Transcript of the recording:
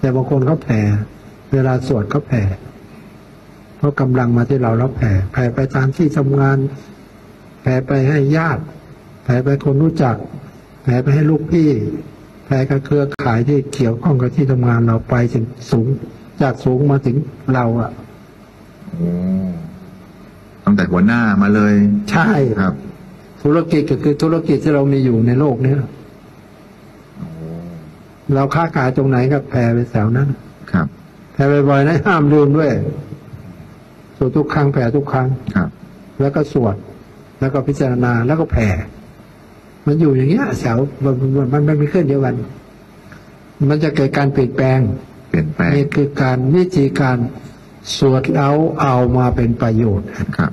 แต่บางคนเขาแผ่ เวลาสวดเขาแผ่เพราะกำลังมาที่เราแล้วแผ่ แผ่ไปตามที่ทำงาน แผ่ไปให้ญาติ แผ่ไปคนรู้จัก แผ่ไปให้ลูกพี่ แผ่กับเครือข่ายที่เกี่ยวข้องกับที่ทำงานเราไปถึงสูง จากสูงมาถึงเราอะโอ้ตั้งแต่หัวหน้ามาเลย ใช่ครับ ธุรกิจก็คือธุรกิจที่เรามีอยู่ในโลกเนี้ย เราค้าขายตรงไหนก็แผ่ไปแถวนั้น ครับแผ่บ่อยๆนะห้ามลืมด้วยสวดทุกครั้งแผ่ทุกครั้งครับ แล้วก็สวด แล้วก็พิจารณาแล้วก็แผ่ มันอยู่อย่างเงี้ยแถวมันมันมันมันไม่ขึ้นเดียวกัน มันจะเกิดการเปลี่ยนแปลงเปลี่ยนแปลงนี่คือการวิธีการสวดแล้วเอามาเป็นประโยชน์ครับ